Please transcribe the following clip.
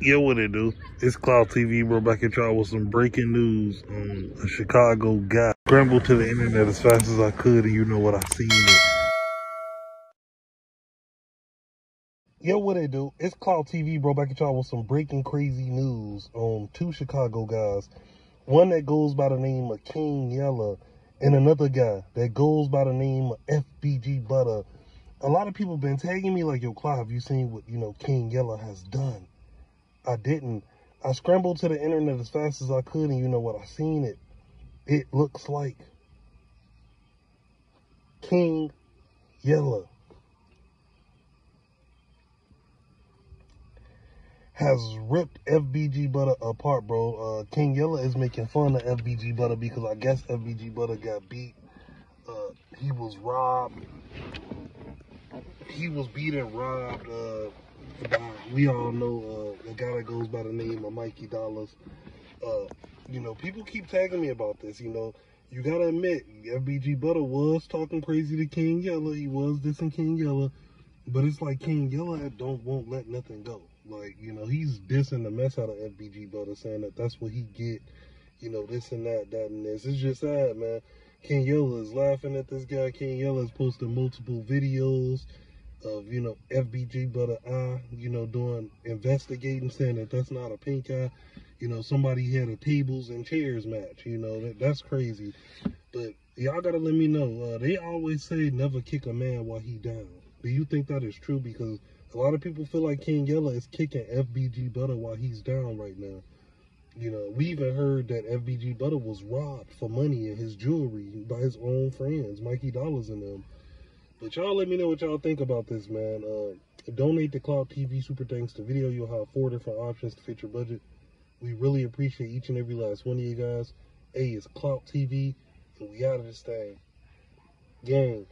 Yo, what it do? It's Clout TV, bro. Back at y'all with some breaking news on a Chicago guy. Scrambled to the internet as fast as I could, and you know what I seen it. Yo, what it do? It's Clout TV, bro. Back at y'all with some breaking crazy news on two Chicago guys. One that goes by the name of King Yella, and another guy that goes by the name of FBG Butta. A lot of people been tagging me like, yo, Clout, have you seen what, you know, King Yella has done? I didn't. I scrambled to the internet as fast as I could, and you know what? I seen it. It looks like King Yella has ripped FBG Butta apart, bro. Uh, King Yella is making fun of FBG Butta because I guess FBG Butta got beat. Uh, he was robbed. He was beat and robbed. Uh, we all know uh, the guy that goes by the name of Mikey Dollaz. Uh, you know, people keep tagging me about this. You know, you gotta admit, FBG Butta was talking crazy to King Yella. He was dissing King Yella, but it's like King Yella don't won't let nothing go. Like you know, he's dissing the mess out of FBG Butta, saying that that's what he get. You know, this and that, that and this. It's just sad, man. King Yella is laughing at this guy. King Yella is posting multiple videos of you know FBG Butta eye, you know, doing investigating, saying that that's not a pink eye. You know, somebody had a tables and chairs match. You know, that that's crazy. But y'all gotta let me know. Uh, they always say never kick a man while he down. Do you think that is true? Because a lot of people feel like King Yella is kicking FBG Butta while he's down right now. You know, we even heard that FBG Butta was robbed for money and his jewelry by his own friends, Mikey Dollaz and them. But y'all let me know what y'all think about this, man. Uh, donate to Clout TV Super Thanks. to video you'll have four different options to fit your budget. We really appreciate each and every last one of you guys. Hey, it's Clout TV, and we out of this thing. Gang.